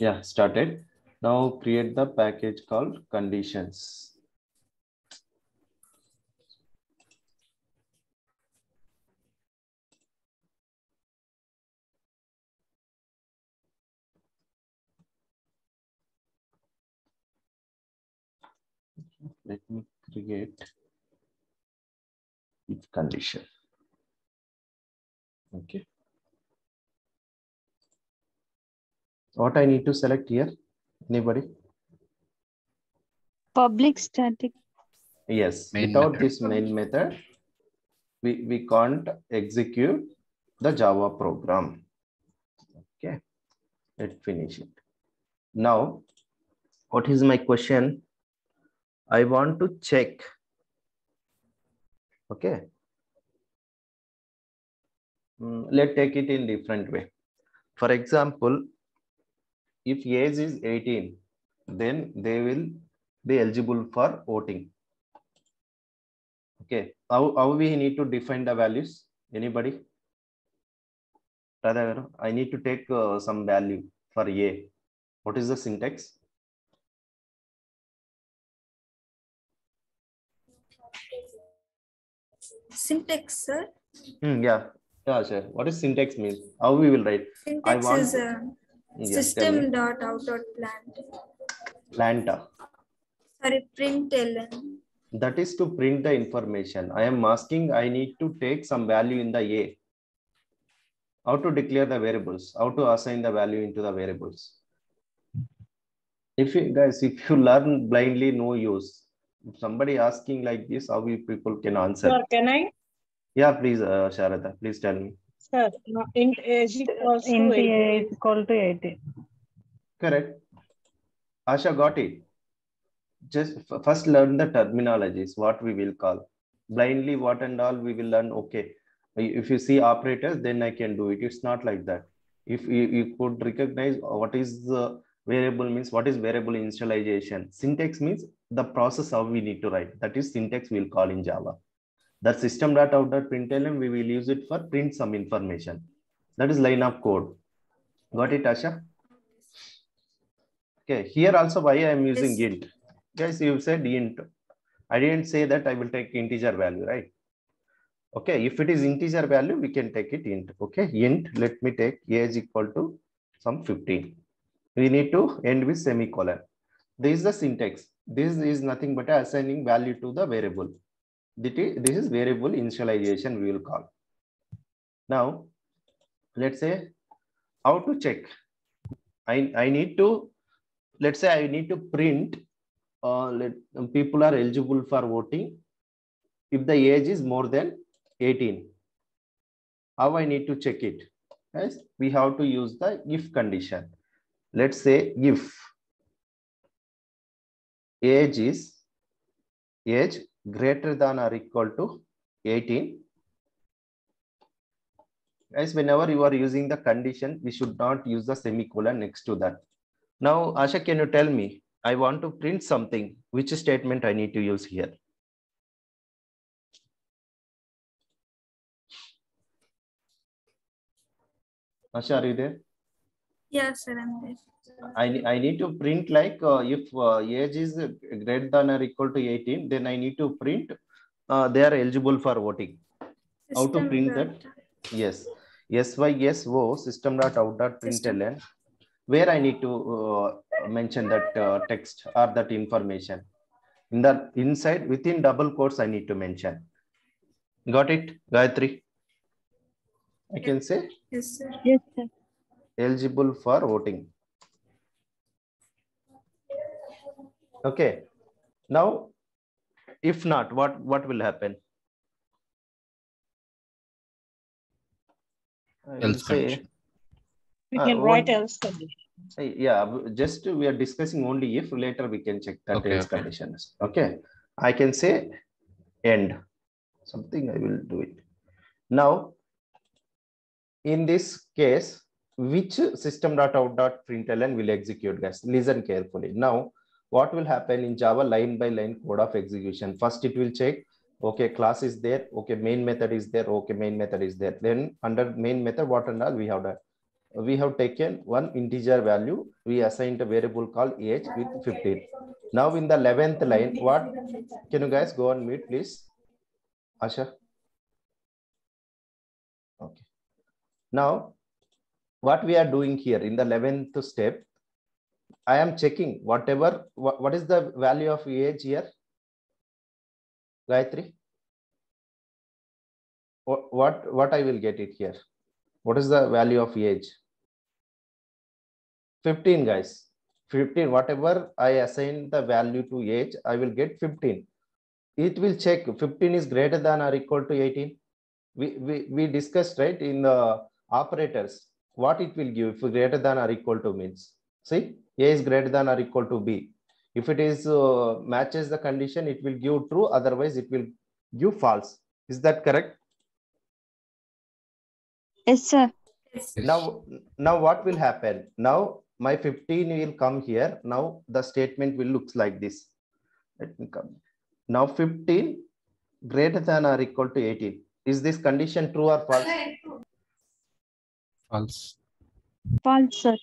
Yeah, started. Now create the package called conditions. Let me create if condition. Okay. What I need to select here? Anybody? Public static. Yes, Main without method. this main method, we, we can't execute the Java program. Okay, let's finish it. Now, what is my question? I want to check. Okay. Mm, let's take it in different way. For example, if age is 18, then they will be eligible for voting. Okay, how, how we need to define the values? Anybody? Garu, I need to take uh, some value for A. What is the syntax? Syntax, sir. Hmm, yeah, yeah, sure. What is syntax means? How we will write? Syntax want is to- Yeah, system dot out dot plant. Planta. Sorry, println. That is to print the information. I am asking, I need to take some value in the A. How to declare the variables, how to assign the value into the variables. If you guys, if you learn blindly, no use. If somebody asking like this, how we people can answer? Sir, can I? Yeah, please, uh, Sharada, please tell me. Sir, no, int age equals to Int 18. A is equal to 18. Correct. Asha got it. Just first learn the terminologies, what we will call. Blindly, what and all we will learn. Okay. If you see operators, then I can do it. It's not like that. If you, you could recognize what is the variable means, what is variable initialization. Syntax means the process how we need to write. That is syntax we'll call in Java. That system dot out dot println, we will use it for print some information. That is line of code. Got it, Asha? Okay, here also why I am using Yes. int. Guys, you said int. I didn't say that I will take integer value, right? Okay, if it is integer value, we can take it int. Okay, int, let me take a is equal to some 15. We need to end with semicolon. This is the syntax. This is nothing but assigning value to the variable. This is, variable initialization we will call. Now, let's say how to check. I, I need to, let's say I need to print, uh, let, people are eligible for voting if the age is more than 18. How I need to check it? Yes, we have to use the if condition. Let's say if age is age greater than or equal to 18 Guys, whenever you are using the condition, we should not use the semicolon next to that. Now, Asha, can you tell me? I want to print something. Which statement I need to use here? Asha, are you there? Yes, sir, I'm there. I, I need to print like uh, if uh, age is greater than or equal to 18, then I need to print uh, they are eligible for voting. How to print that? Yes. SYSO system dot out dot println where I need to uh, mention that uh, text or that information. In the inside within double quotes, I need to mention. Got it, Gayatri? I can say Yes, sir. Yes, sir. eligible for voting. Okay. Now, if not, what what will happen? Else say- condition. We Uh, can what- write else condition. Uh, Yeah, just we are discussing only if later we can check that Okay, else okay. conditions. Okay, I can say end. Something I will do it. Now, in this case, which system dot out dot println will execute, guys? Listen carefully. Now, what will happen in Java line by line code of execution? First, it will check. Okay, class is there. Okay, main method is there. Okay, main method is there. Then under main method, what and all we have done we have taken one integer value. We assigned a variable called age with 15. Now in the 11th line, what can you guys go on mute, please? Asha. Okay. Now, what we are doing here in the 11th step, I am checking whatever, what, is the value of age here? Gayatri? What, what, what I will get it here? What is the value of age? 15 guys. 15, whatever I assign the value to age, I will get 15. It will check 15 is greater than or equal to 18. We, we, we discussed, right, in the operators, what it will give if greater than or equal to means. See, A is greater than or equal to B. If it is uh, matches the condition, it will give true. Otherwise, it will give false. Is that correct? Yes, sir. Now, now what will happen? Now my 15 will come here. Now the statement will looks like this. Let me come. Now 15 greater than or equal to 18. Is this condition true or false? False. False, sir.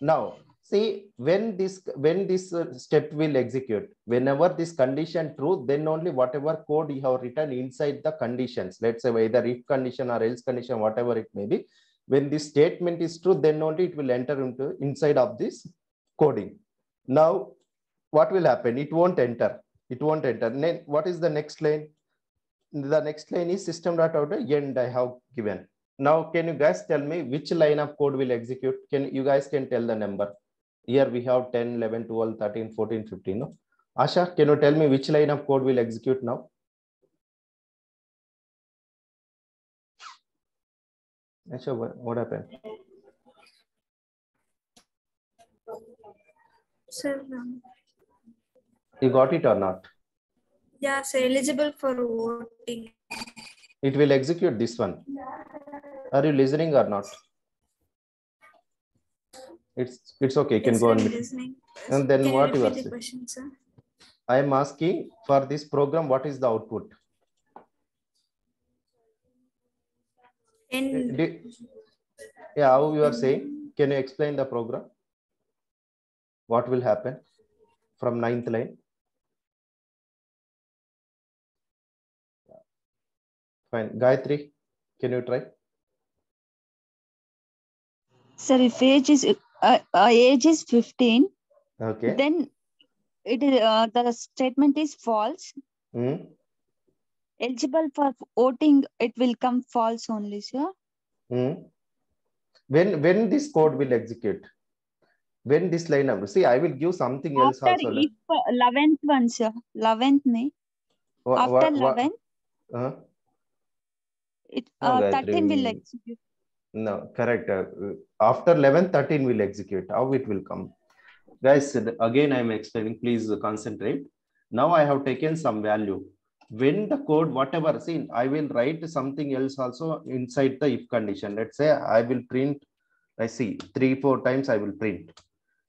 Now, see when this when this uh, step will execute, whenever this condition true, then only whatever code you have written inside the conditions, let's say either if condition or else condition, whatever it may be, when this statement is true, then only it will enter into inside of this coding. Now, what will happen? It won't enter. It won't enter. Then what is the next line? The next line is system.out end I have given. Now, can you guys tell me which line of code will execute? Can you guys can tell the number? Here we have 10, 11, 12, 13, 14, 15. No? Asha, can you tell me which line of code will execute now? Asha, what, what happened? Sir, um, You got it or not? sir, eligible for voting. It will execute this one. Are you listening or not? It's it's okay. You can Yes, go on. Listening. And then Can what you are saying? question, sir? I am asking for this program, what is the output? And eh, Di- Yeah, how you are saying? Can you explain the program? What will happen from ninth line? Fine. Gayatri, can you try? Sir, if age is uh, uh, age is 15, Okay. then it is uh, the statement is false. Hmm. Eligible for voting, it will come false only, sir. Hmm. When when this code will execute? When this line up? See, I will give something else After also. if uh, 11th one, sir. 11th ne. After wha- wha- 11, uh, it No, uh, Gayatri, 13 will execute. No, correct. Uh, after 11, 13 will execute. How it will come? Guys, again, I'm explaining. Please concentrate. Now I have taken some value. When the code, whatever, see, I will write something else also inside the if condition. Let's say I will print, I see three, four times I will print.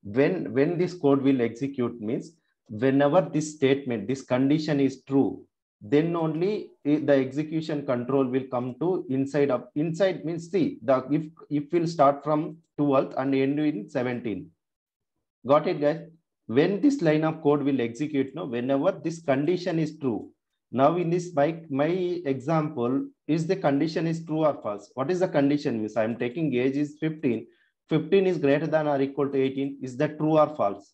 When, when this code will execute means whenever this statement, this condition is true, then only eh, the execution control will come to inside of inside means see the if if will start from 12th and end in 17 got it guys? When this line of code will execute now whenever this condition is true now in this my my example is the condition is true or false? What is the condition means i am taking age is 15 15 is greater than or equal to 18 is that true or false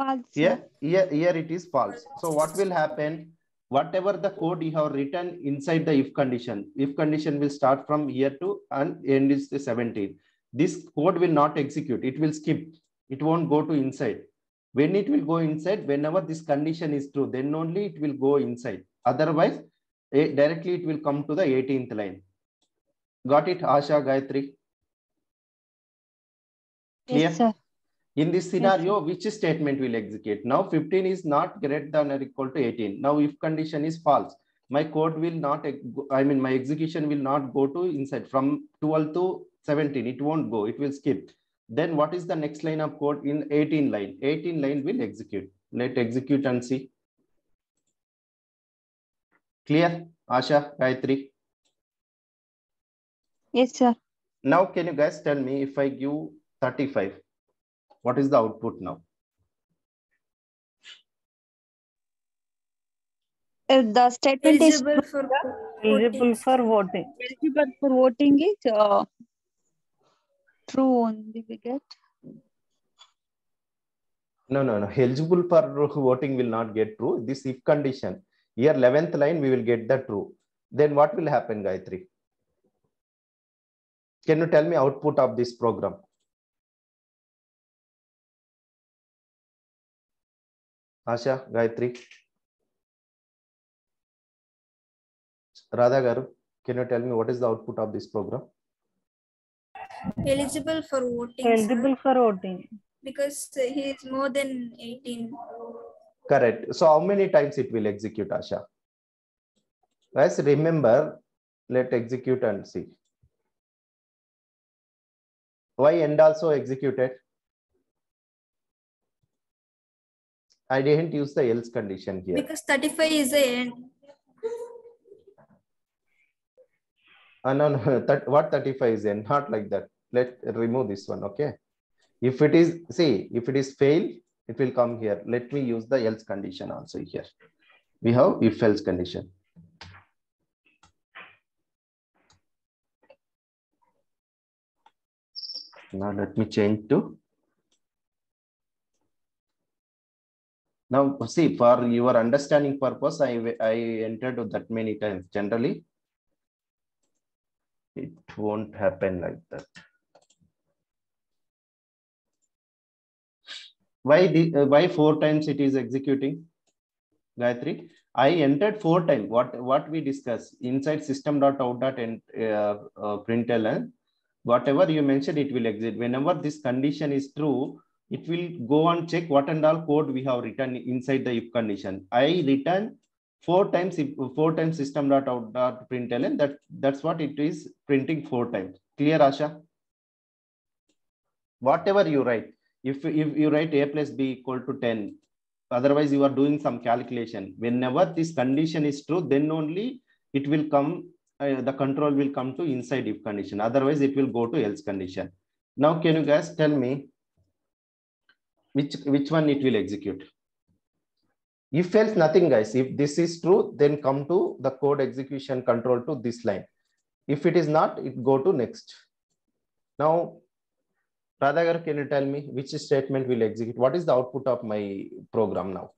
False. here, here, here it is false. So what will happen? Whatever the code you have written inside the if condition, if condition will start from here to and end is the 17. This code will not execute. It will skip. It won't go to inside. When it will go inside, whenever this condition is true, then only it will go inside. Otherwise, eh, directly it will come to the 18th line. Got it, Asha Gayatri? Clear? Yes, sir. In this scenario, which statement will execute? Now 15 is not greater than or equal to 18. Now if condition is false, my code will not, I mean, my execution will not go to inside from 12 to 17. It won't go, it will skip. Then what is the next line of code in 18 line? 18 line will execute. Let execute and see. Clear? Asha, Gayatri? Yes, sir. Now, can you guys tell me if I give 35, what is the output now? If the statement is Eligible for Eligible voting. for voting. eligible for voting is uh, true only we get. No, no, no. Eligible for voting will not get true. This if condition. Here, 11th line, we will get the true. Then what will happen, Gayatri? Can you tell me output of this program? Asha, Gayatri. Radha Garu, can you tell me what is the output of this program? Eligible for voting. sir, Eligible for voting. Because uh, he is more than 18. Correct. So how many times it will execute, Asha? Guys, remember, let execute and see. Why end also executed? I didn't use the else condition here. Because 35 is the end. Uh, no, no, that, what 35 is in? Not like that. Let remove this one, okay? If it is, see, if it is fail, it will come here. Let me use the else condition also here. We have if else condition. Now let me change to. Now see, for your understanding purpose, I, I entered that many times. Generally, it won't happen like that. Why the uh, why four times it is executing? Gayatri, I entered four times. What what we discuss inside system.out dot and uh, uh, println, whatever you mentioned, it will exit. Whenever this condition is true, it will go and check what and all code we have written inside the if condition. I return four times if four times system.out.println. That that's what it is printing four times. Clear, Asha? Whatever you write, if if you write a plus b equal to 10, otherwise you are doing some calculation. Whenever this condition is true, then only it will come. Uh, the control will come to inside if condition. Otherwise, it will go to else condition. Now, can you guys tell me which which one it will execute? If else nothing, guys. If this is true, then come to the code execution control to this line. If it is not, it go to next. Now, Radhagar, can you tell me which statement will execute? What is the output of my program now?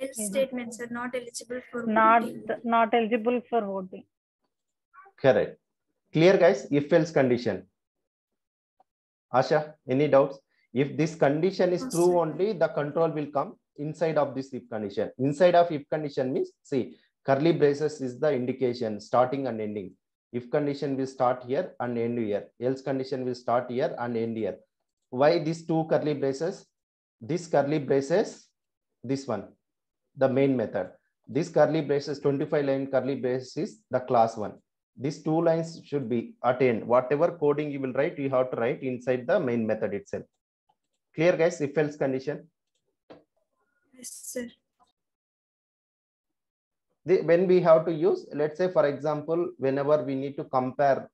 Else statements are not eligible for Not, voting. not eligible for voting. Correct. Clear, guys? If else condition. Asha, any doubts? If this condition is true only, the control will come inside of this if condition. Inside of if condition means, see, curly braces is the indication, starting and ending. If condition will start here and end here. Else condition will start here and end here. Why these two curly braces? This curly braces, this one, the main method. This curly braces, 25 line curly braces is the class one these two lines should be attained. Whatever coding you will write, you have to write inside the main method itself. Clear, guys? If else condition. Yes, sir. The, when we have to use, let's say, for example, whenever we need to compare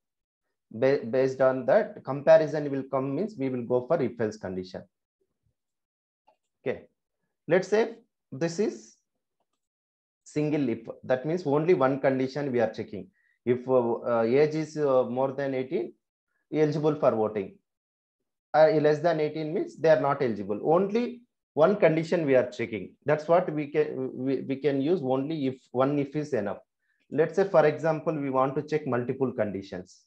ba- based on that comparison will come means we will go for if else condition. Okay. Let's say this is single if. That means only one condition we are checking. If uh, uh, age is uh, more than 18, eligible for voting. Less than 18 means they are not eligible. Only one condition we are checking. That's what we can we, we can use only if one if is enough. Let's say, for example, we want to check multiple conditions.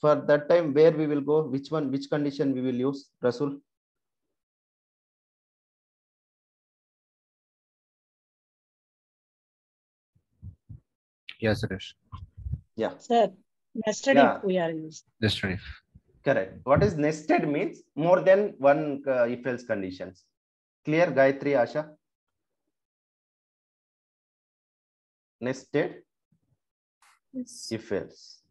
For that time, where we will go, which one, which condition we will use, Rasul? Yes, Suresh. Yeah. Sir, nested Yeah. if we are using. Just if. Correct. What is nested means more than one uh, if else conditions. Clear, Gayatri, Asha? Nested Yes. if else.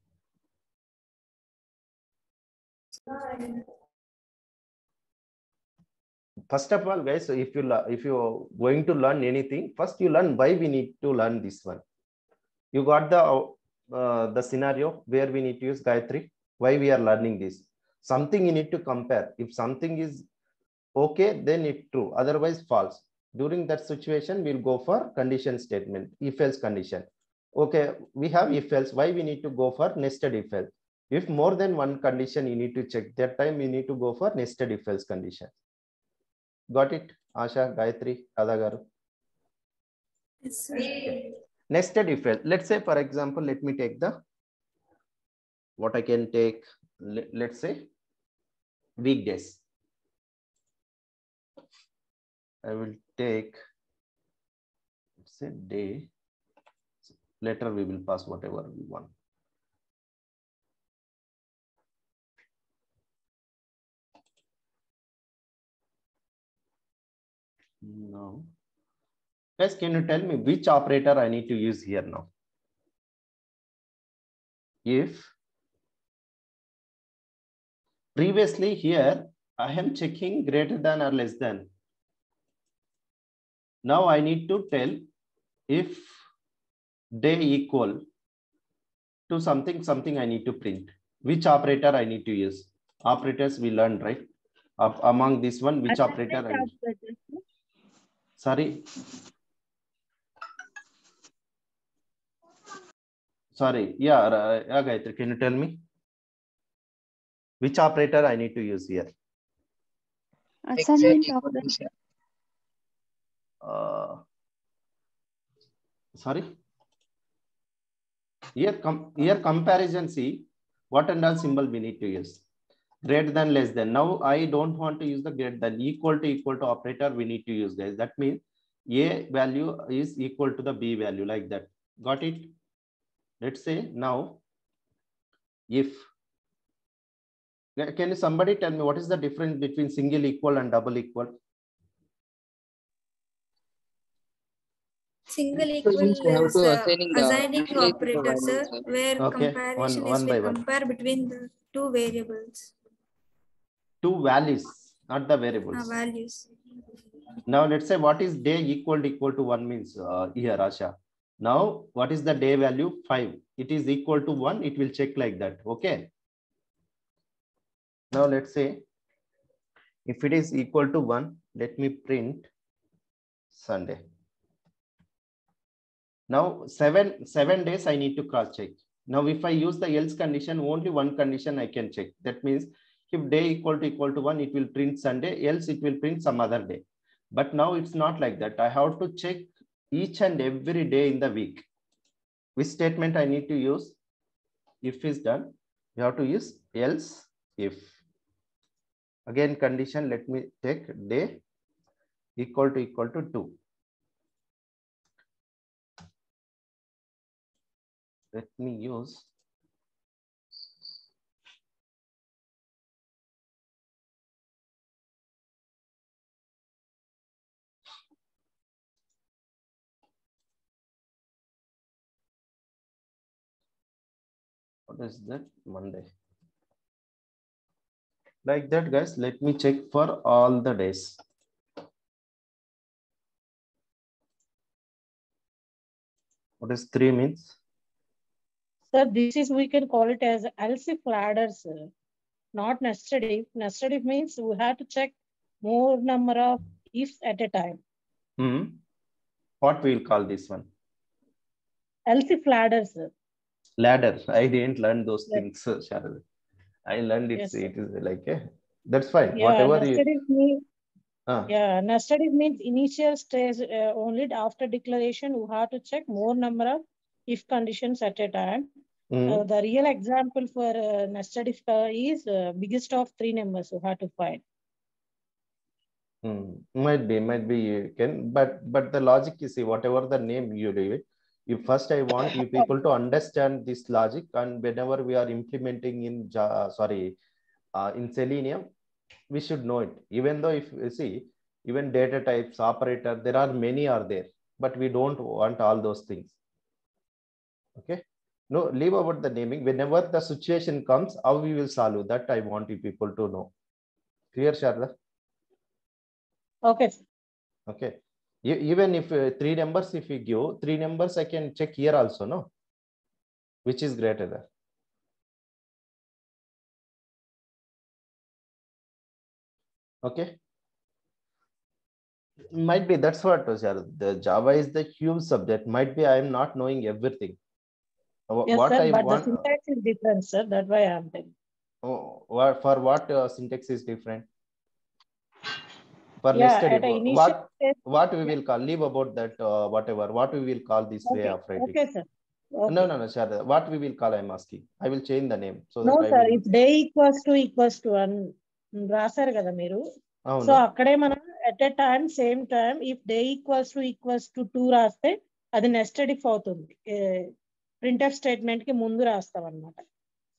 first of all, guys, if you if you're going to learn anything, first you learn why we need to learn this one. You got the uh, the scenario where we need to use Gayatri. Why we are learning this? Something you need to compare. If something is okay, then it's true. Otherwise, false. During that situation, we'll go for condition statement, if else condition. Okay, we have if else. Why we need to go for nested if else? If more than one condition you need to check, that time you need to go for nested if else condition. Got it, Asha, Gayatri, Radha garu? Yes, sir. Nested if else. Let's say, for example, let me take the what I can take. le- Let's say weekdays. I will take let's say day. Later we will pass whatever we want. No. Guys, can you tell me which operator I need to use here now? If previously here, I am checking greater than or less than. Now I need to tell if day equal to something, something I need to print. Which operator I need to use? Operators we learned, right? Among this one, which operator? I need? Sorry. Sorry. Yeah, Ra- yeah, Gayatri, can you tell me? Which operator I need to use here? Assignment operator. Uh, sorry. Here, com here comparison, see what and all symbol we need to use. Greater than, less than. Now I don't want to use the greater than. Equal to equal to operator we need to use, guys. That means A value is equal to the B value like that. Got it? Let's say now if can somebody tell me what is the difference between single equal and double equal? Single equal means is to uh, assigning the assigning calculator operator, sir, sir. where Okay, comparison one- is one by we one. compare between the two variables, Two values, not the uh, variables. values. Now let's say what is day equal to equal to one means uh, here, Asha. Now what is the day value? Five. It is equal to one. It will check like that. Okay. Now let's say if it is equal to one, let me print Sunday. Now seven seven days I need to cross check. Now if I use the else condition, only one condition I can check. That means if day equal to equal to one, it will print Sunday, else it will print some other day. But now it's not like that. I have to check each and every day in the week. Which statement I need to use? If is done, you have to use else if. Again, condition, let me take day equal to equal to two. Let me use what is that monday like that guys let me check for all the days what is three means Sir, this is, we can call it as else if ladder, sir. Not nested if. Nested if means we have to check more number of ifs at a time. hmm what we'll call this one Else if ladder, sir. Ladder i didn't learn those things Sharad. i learned it Yes, it is like a, that's fine Yeah, whatever you ah, yeah, nested if means initial stage uh, only after declaration, you have to check more number of if conditions at a time. mhm. Uh, the real example for uh, nested if uh, is uh, biggest of three numbers we have to find. Hmm, might be, might be you can, but but the logic is see whatever the name you do it. You first I want you people to understand this logic, and whenever we are implementing in sorry, uh, in Selenium, we should know it. Even though if you see even data types, operator, there are many are there, but we don't want all those things. Okay. No, leave about the naming. Whenever the situation comes, how we will solve that I want you people to know. Clear, Sharda? Okay. Okay. Even if uh, three numbers, if we give three numbers, I can check here also, no? Which is greater than? Okay. Might be, that's what, sir. The Java is the huge subject. Might be I am not knowing everything. Uh, Yes, What sir, I but the syntax is different, sir. That's why I'm telling. oh, what, for what uh, syntax is different? For Yeah, nested, initial what, stage. what we will call, leave about that, uh, whatever, what we will call this way Okay, of writing. okay, sir. No, Okay. no, no, sir. What we will call, I'm asking. I will change the name. So No, sir, will. if day equals to equals to అని రాశారు కదా మీరు so అక్కడే మనం at a time same time if day equals to equals to two రాస్తే అది nested if అవుతుంది print f స్టేట్మెంట్కి ముందు రాస్తాం అనమాట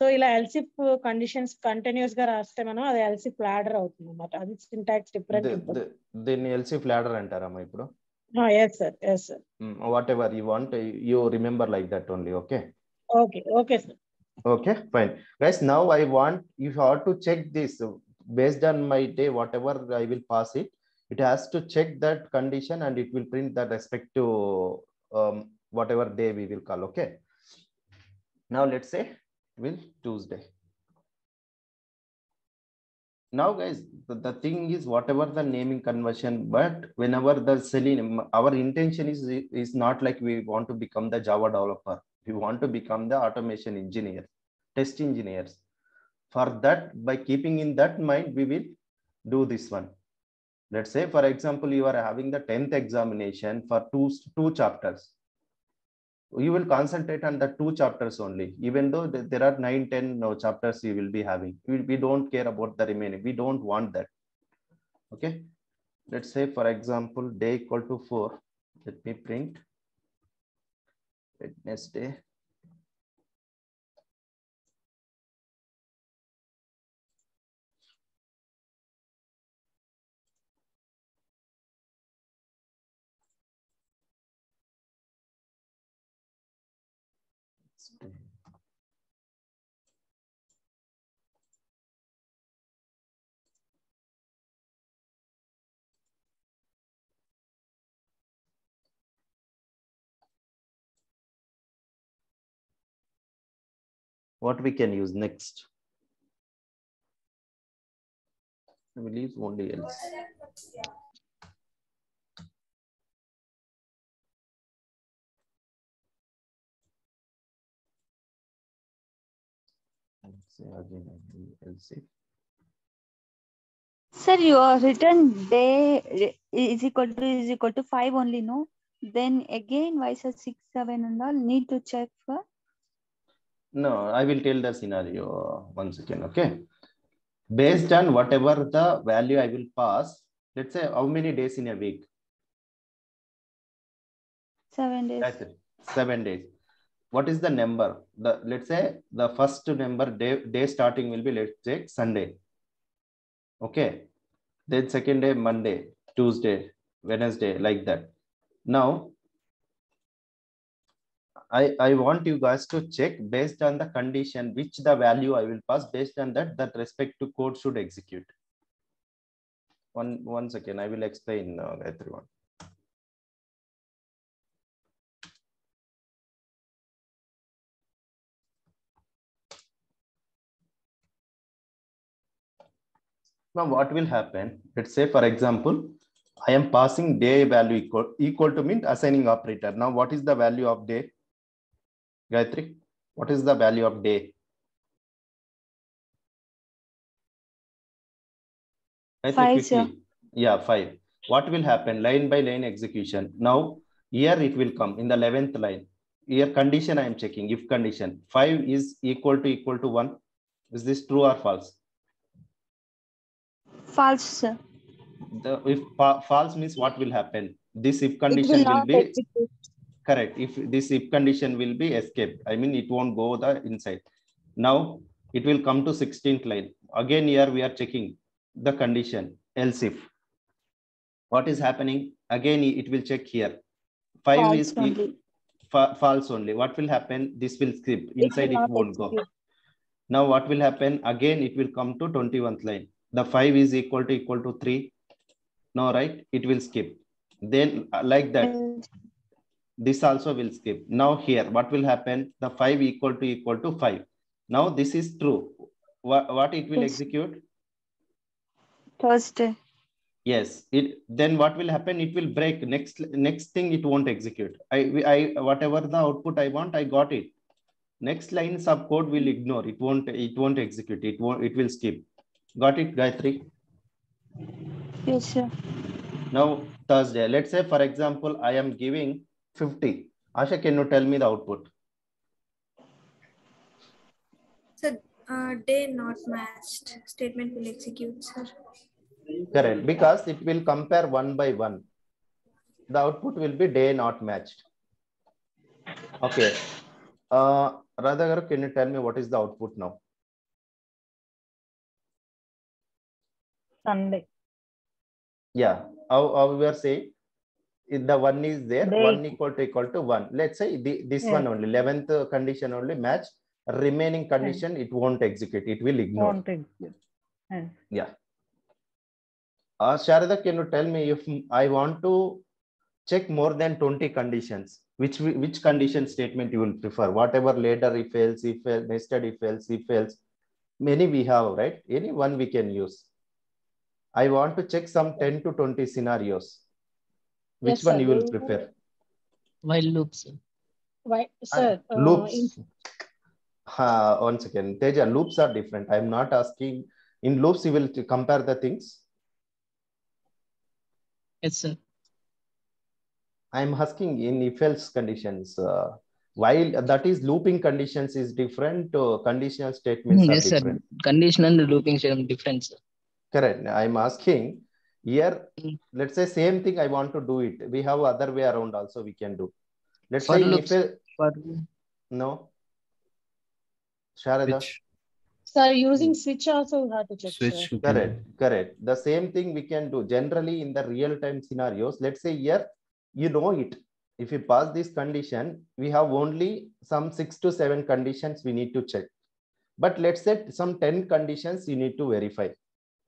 సో ఇలా ఎల్సిఫ్ కండిషన్స్ కంటిన్యూస్గా రాస్తే మనం అది ఎల్సిప్ లాడర్ అవుతుంది అనమాట అది సింటాక్స్ డిఫరెంట్ దీన్ని ఎల్సిఫ్ లాడర్ అంటారమ్మా ఇప్పుడు? Yes sir yes sir whatever you want you remember like that only okay okay okay sir okay fine guys now I want you have to check this based on my day whatever I will pass it it has to check that condition and it will print that respect to whatever day we will call okay now let's say will tuesday. Now guys the, the thing is whatever the naming conversion but whenever the selenium our intention is is not like we want to become the java developer. We want to become the automation engineer test engineers. For that by keeping in that mind we will do this one. Let's say for example you are having the 10th examination for two two chapters you will concentrate on the two chapters only even though there are 9 10 no, chapters you will be having. We, don't care about the remaining. We don't want that. Okay? Let's say for example day equal to 4 let me print what we can use next? I use only else Sir, your written day is equal to is equal to five only, no? Then again, why sir six, seven and all need to check for? No, I will tell the scenario once again. okay? Based on whatever the value I will pass, let's say how many days in a week? Seven days. That's it, seven days. What is the number? The let's say the first number day, day starting will be let's say Sunday. Okay. Then second day, Monday, Tuesday, Wednesday, like that. Now I, I want you guys to check based on the condition which the value I will pass based on that that respective code should execute. One one second, I will explain uh, everyone. Now what will happen? Let's say for example, I am passing day value equal, equal to mean assigning operator. Now what is the value of day? Gayatri, what is the value of day? Five, sir. Yeah, five. What will happen? Line by line execution. Now here it will come in the 11th line. Here condition I am checking. If condition five is equal to equal to one, is this true or false? False, sir. The if fa- false means what will happen? This if It condition will will be execute. correct. If this if condition will be escaped i mean it won't go the inside. Now it will come to 16th line. Again here we are checking the condition else if. What is happening? Again it will check here. Five False is only. fa- false only. What will happen? This will skip. Inside it not won't go. now what will happen? Again it will come to 21th line the 5 is equal to equal to 3 No, right? It will skip. Then uh, like that, this also will skip. Now here, what will happen? The 5 equal to equal to 5. Now this is true. What, what it will Yes. execute? Thursday. Yes. It then what will happen? It will break. Next next thing it won't execute. I I whatever the output I want, I got it. Next line sub code will ignore. It won't it won't execute. It won't it will skip. Got it, Gayatri? Yes, sir. Now Thursday. Let's say for example, I am giving 50. Asha, can you tell me the output? So uh, day not matched statement will execute, sir. Correct, because it will compare one by one. The output will be day not matched. Okay. Uh, Radhagaru, can you tell me what is the output now? Sunday. Yeah, how, how we are saying, if the one is there, one equal to equal to one. Let's say the, this Yeah. one only, 11th condition only match, remaining condition, it won't execute, it will ignore. Won't execute. Yeah. Uh, Sharada, can you tell me if I want to check more than 20 conditions, which which condition statement you will prefer? Whatever later if else, if else, nested if else, if else, many we have, right? Any one we can use. I want to check some 10 to 20 scenarios. Which Yes, one sir. you will prefer? while loops. Why, sir? uh, in- loops. Uh, one second. Teja, loops are different. I'm not asking. In loops, you will compare the things. Yes, sir. I'm asking in if else conditions. Uh, while that is looping conditions is different, uh, conditional statements are yes, sir. different. Conditional and looping statement different, sir. Correct. I'm asking here. Mm. Let's say same thing. I want to do it. We have other way around also. We can do. Let's For say loops. if el- For no. Sharada. Which Sir, using switch also we have to check. switch? sir. Correct, correct. The same thing we can do generally in the real time scenarios. Let's say here, you know it. If you pass this condition, we have only some six to seven conditions we need to check. But let's say some 10 conditions you need to verify.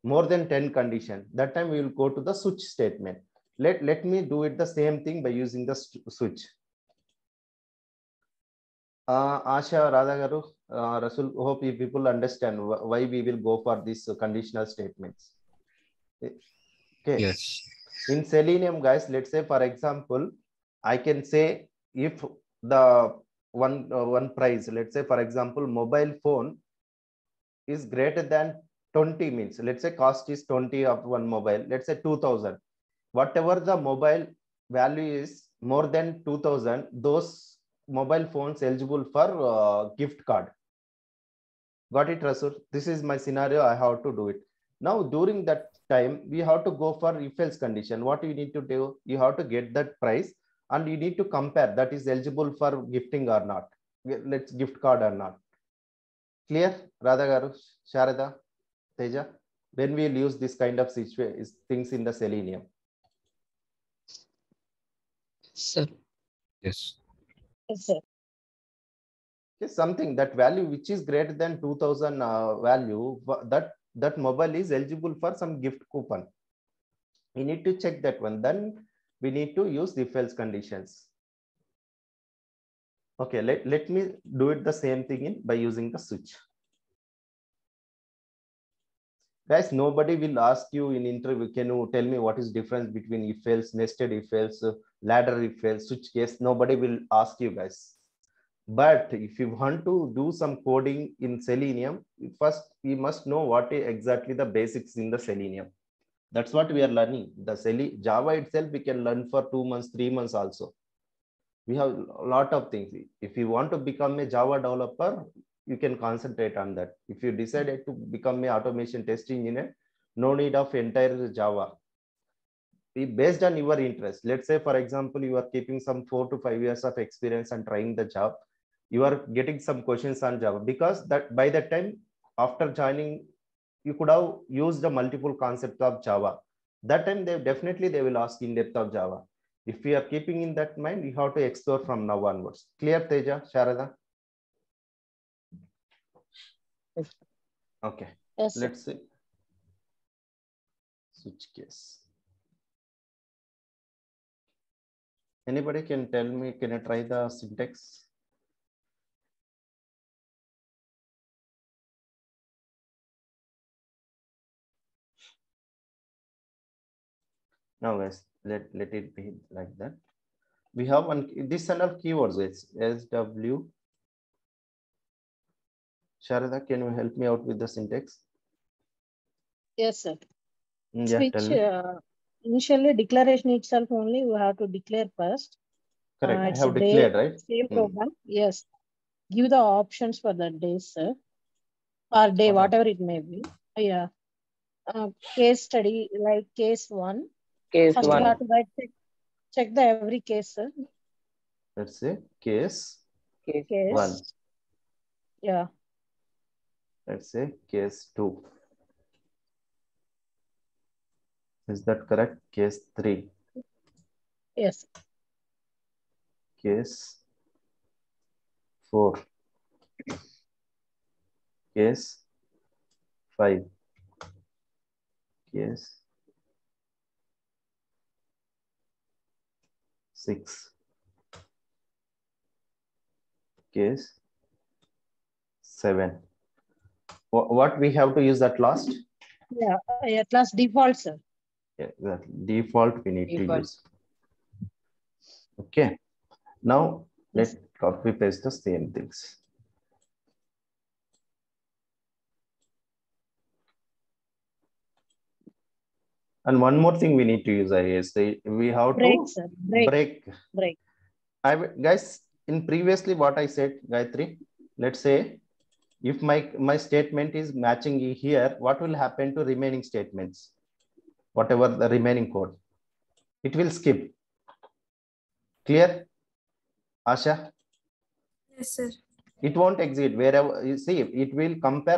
More than 10 condition, That time we will go to the switch statement. Let, let me do it the same thing by using the switch. Uh, Asha, Radha Garu, uh, Rasul, hope you people understand wh- why we will go for these conditional statements. Eh, Okay. Yes. In Selenium, guys, let's say, for example, I can say if the one uh, one price, let's say, for example, mobile phone is greater than 20 means, let's say cost is 20 of one mobile, let's say 2000. Whatever the mobile value is more than 2000, those mobile phones eligible for uh, gift card. Got it, Rasul? This is my scenario. I have to do it. Now, during that time, we have to go for else condition. What you need to do, you have to get that price and you need to compare that is eligible for gifting or not. Let's gift card or not. Clear, Radha Garu, Sharada, Teja? When we'll use this kind of situation, things in the Selenium. sir. Yes. Yes, sir. Okay, something that value which is greater than 2000 uh, value that that mobile is eligible for some gift coupon we need to check that one then we need to use if else conditions okay let, let me do it the same thing in by using the switch guys nobody will ask you in interview can you tell me what is difference between if else nested if else ladder if else switch case? Nobody will ask you guys. But if you want to do some coding in selenium first we must know what exactly the basics in the selenium. That's what we are learning. The Seli- java itself we can learn for two months three months also. We have a lot of things. If you want to become a java developer you can concentrate on that. If you decided to become a automation test engineer no need of entire java. Be- based on your interest. Let's say for example you are keeping some four to five years of experience and trying the job. You are getting some questions on java. Because that by that time after joining you could have used the multiple concepts of java. That time they definitely they will ask in depth of java. If we are keeping in that mind you have to explore from now onwards. Clear teja? Sharada. Okay. Yes. Let's see. Switch case. Anybody can tell me, can I try the syntax? Now guys, let, let it be like that. We have one, this kind of keywords, it's SW, Sharada, can you help me out with the syntax? Yes, sir. Mm, Yeah, Switch, uh, initially declaration itself only you have to declare first. Correct, uh, I it's have day- declared, right? Same Hmm. program, yes. Give the options for the day, sir. Or day, What are- whatever it may be. Uh, Yeah. Uh, case study, like case one. Case First you one. have to write, check, check the every case, sir. Let's say case Case Case. one, Yeah, let's say case two. Is that correct? Case three, yes, case four, case five, case six, case seven. What, we have to use that last? yeah, uh, at last default, sir. Yeah, that default we need to use. Okay, now let's copy paste the same things. And one more thing we need to use, I say, we have Break, to sir, break, break. break. I guys, in previously what I said, Gayatri, let's say if my my statement is matching here, what will happen to remaining statements? Whatever the remaining code, it will skip. Clear? Asha? Yes, sir. It won't exit wherever you see it will compare